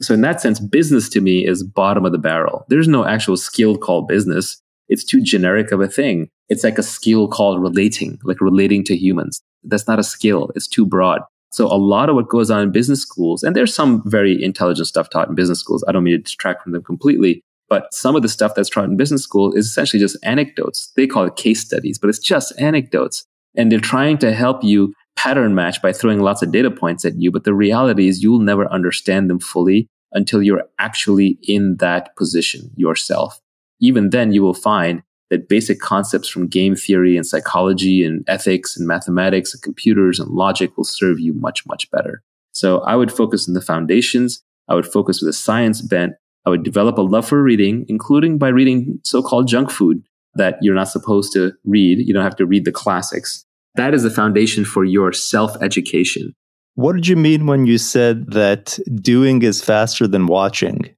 So in that sense, business to me is bottom of the barrel. There's no actual skill called business. It's too generic of a thing. It's like a skill called relating, like relating to humans. That's not a skill. It's too broad. So a lot of what goes on in business schools, and there's some very intelligent stuff taught in business schools. I don't mean to detract from them completely, but some of the stuff that's taught in business school is essentially just anecdotes. They call it case studies, but it's just anecdotes. And they're trying to help you pattern match by throwing lots of data points at you. But the reality is you'll never understand them fully until you're actually in that position yourself. Even then, you will find that basic concepts from game theory and psychology and ethics and mathematics and computers and logic will serve you much, much better. So I would focus on the foundations. I would focus with a science bent. I would develop a love for reading, including by reading so called junk food that you're not supposed to read. You don't have to read the classics. That is the foundation for your self education. What did you mean when you said that doing is faster than watching?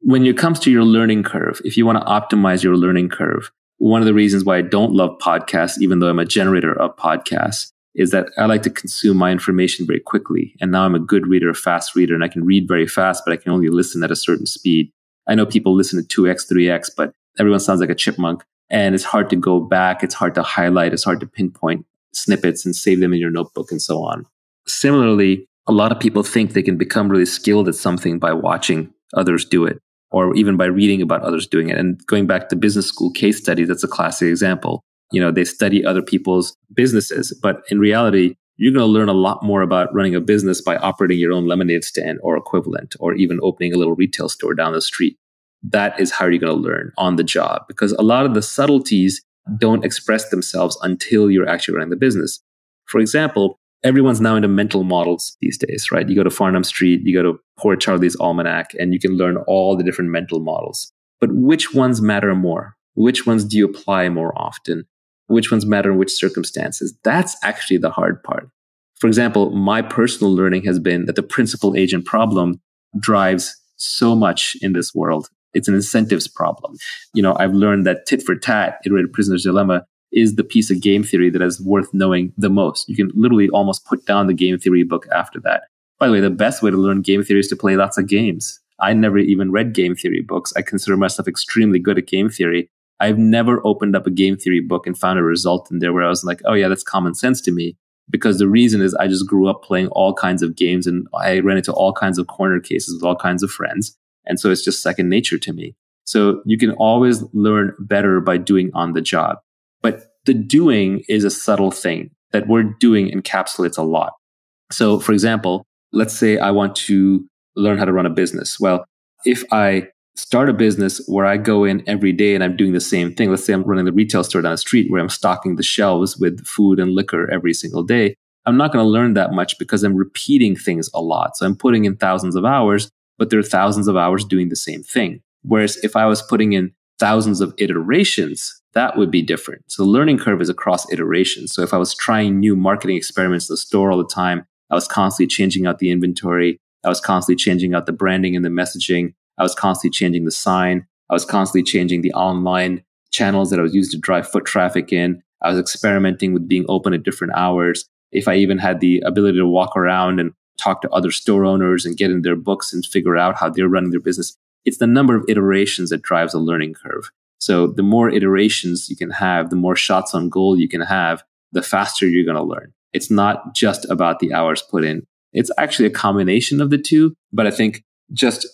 When it comes to your learning curve, if you want to optimize your learning curve, one of the reasons why I don't love podcasts, even though I'm a generator of podcasts, is that I like to consume my information very quickly. And now I'm a good reader, a fast reader, and I can read very fast, but I can only listen at a certain speed. I know people listen to 2x, 3x, but everyone sounds like a chipmunk. And it's hard to go back. It's hard to highlight. It's hard to pinpoint snippets and save them in your notebook and so on. Similarly, a lot of people think they can become really skilled at something by watching others do it or even by reading about others doing it. And going back to business school case studies, that's a classic example. You know, they study other people's businesses, but in reality, you're going to learn a lot more about running a business by operating your own lemonade stand or equivalent, or even opening a little retail store down the street. That is how you're going to learn on the job because a lot of the subtleties don't express themselves until you're actually running the business. For example, everyone's now into mental models these days, right? You go to Farnam Street, you go to Poor Charlie's Almanack, and you can learn all the different mental models. But which ones matter more? Which ones do you apply more often? Which ones matter in which circumstances? That's actually the hard part. For example, my personal learning has been that the principal agent problem drives so much in this world. It's an incentives problem. You know, I've learned that tit for tat, iterated prisoner's dilemma, is the piece of game theory that is worth knowing the most. You can literally almost put down the game theory book after that. By the way, the best way to learn game theory is to play lots of games. I never even read game theory books. I consider myself extremely good at game theory. I've never opened up a game theory book and found a result in there where I was like, oh, yeah, that's common sense to me. Because the reason is I just grew up playing all kinds of games and I ran into all kinds of corner cases with all kinds of friends. And so it's just second nature to me. So you can always learn better by doing on the job. But the doing is a subtle thing that we're doing encapsulates a lot. So, for example, let's say I want to learn how to run a business. Well, if I start a business where I go in every day and I'm doing the same thing, let's say I'm running the retail store down the street where I'm stocking the shelves with food and liquor every single day, I'm not going to learn that much because I'm repeating things a lot. So I'm putting in thousands of hours, but there are thousands of hours doing the same thing. Whereas if I was putting in thousands of iterations, that would be different. So the learning curve is across iterations. So if I was trying new marketing experiments in the store all the time, I was constantly changing out the inventory. I was constantly changing out the branding and the messaging. I was constantly changing the sign. I was constantly changing the online channels that I was used to drive foot traffic in. I was experimenting with being open at different hours. If I even had the ability to walk around and talk to other store owners and get in their books and figure out how they're running their business, it's the number of iterations that drives a learning curve. So the more iterations you can have, the more shots on goal you can have, the faster you're going to learn. It's not just about the hours put in. It's actually a combination of the two. But I think just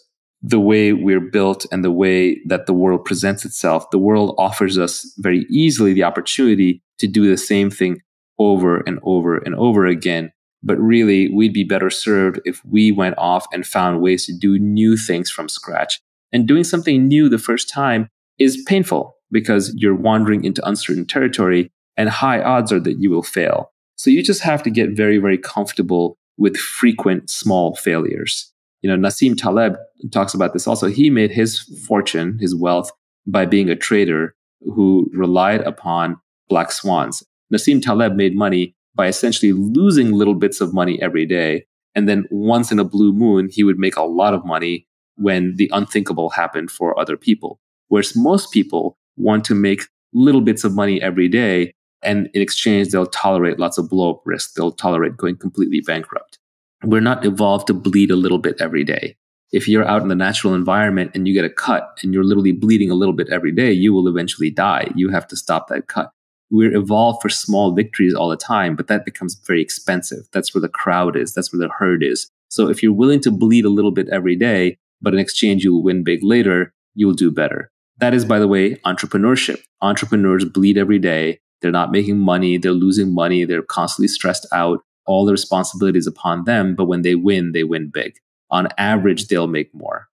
the way we're built and the way that the world presents itself, the world offers us very easily the opportunity to do the same thing over and over and over again. But really, we'd be better served if we went off and found ways to do new things from scratch. And doing something new the first time is painful because you're wandering into uncertain territory and high odds are that you will fail. So you just have to get very, very comfortable with frequent small failures. You know, Nassim Taleb talks about this also. He made his fortune, his wealth, by being a trader who relied upon black swans. Nassim Taleb made money by essentially losing little bits of money every day. And then once in a blue moon, he would make a lot of money when the unthinkable happened for other people. Whereas most people want to make little bits of money every day. And in exchange, they'll tolerate lots of blow up risk. They'll tolerate going completely bankrupt. We're not evolved to bleed a little bit every day. If you're out in the natural environment and you get a cut and you're literally bleeding a little bit every day, you will eventually die. You have to stop that cut. We're evolved for small victories all the time, but that becomes very expensive. That's where the crowd is. That's where the herd is. So if you're willing to bleed a little bit every day, but in exchange you'll win big later, you'll do better. That is, by the way, entrepreneurship. Entrepreneurs bleed every day. They're not making money. They're losing money. They're constantly stressed out. All the responsibilities upon them. But when they win, they win big. On average, they'll make more.